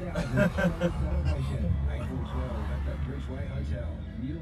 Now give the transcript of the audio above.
down. I go 12 at the Bridgeway Hotel. You'll